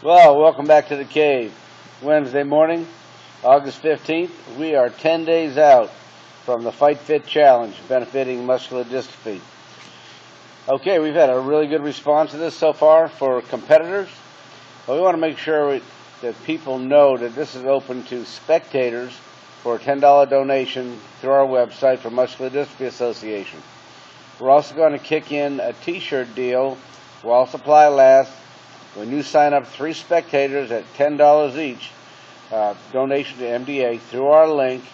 Well, welcome back to the cave. Wednesday morning, August 15th. We are 10 days out from the Fight Fit Challenge benefiting muscular dystrophy. Okay, we've had a really good response to this so far for competitors. But we want to make sure we, that people know that this is open to spectators for a $10 donation through our website for Muscular Dystrophy Association. We're also going to kick in a t-shirt deal while supply lasts when you sign up three spectators at $10 each, uh, donation to MDA through our link,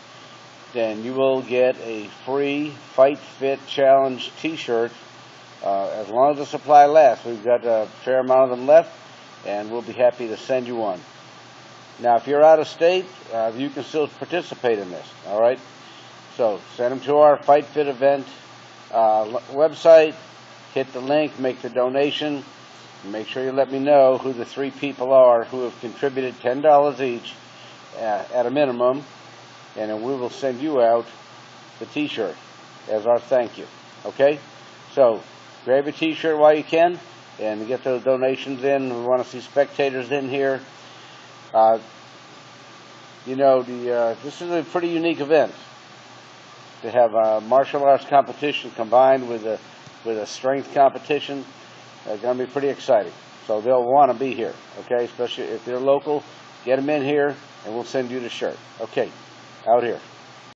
then you will get a free Fight Fit Challenge t-shirt uh, as long as the supply lasts. We've got a fair amount of them left, and we'll be happy to send you one. Now, if you're out of state, uh, you can still participate in this, all right? So send them to our Fight Fit event uh, website, hit the link, make the donation, Make sure you let me know who the three people are who have contributed $10 each at, at a minimum, and we will send you out the t-shirt as our thank you. Okay? So, grab a t-shirt while you can and get those donations in. We want to see spectators in here. Uh, you know, the uh, this is a pretty unique event to have a martial arts competition combined with a with a strength competition. It's going to be pretty exciting. So they'll want to be here, okay? Especially if they're local, get them in here, and we'll send you the shirt. Okay, out here.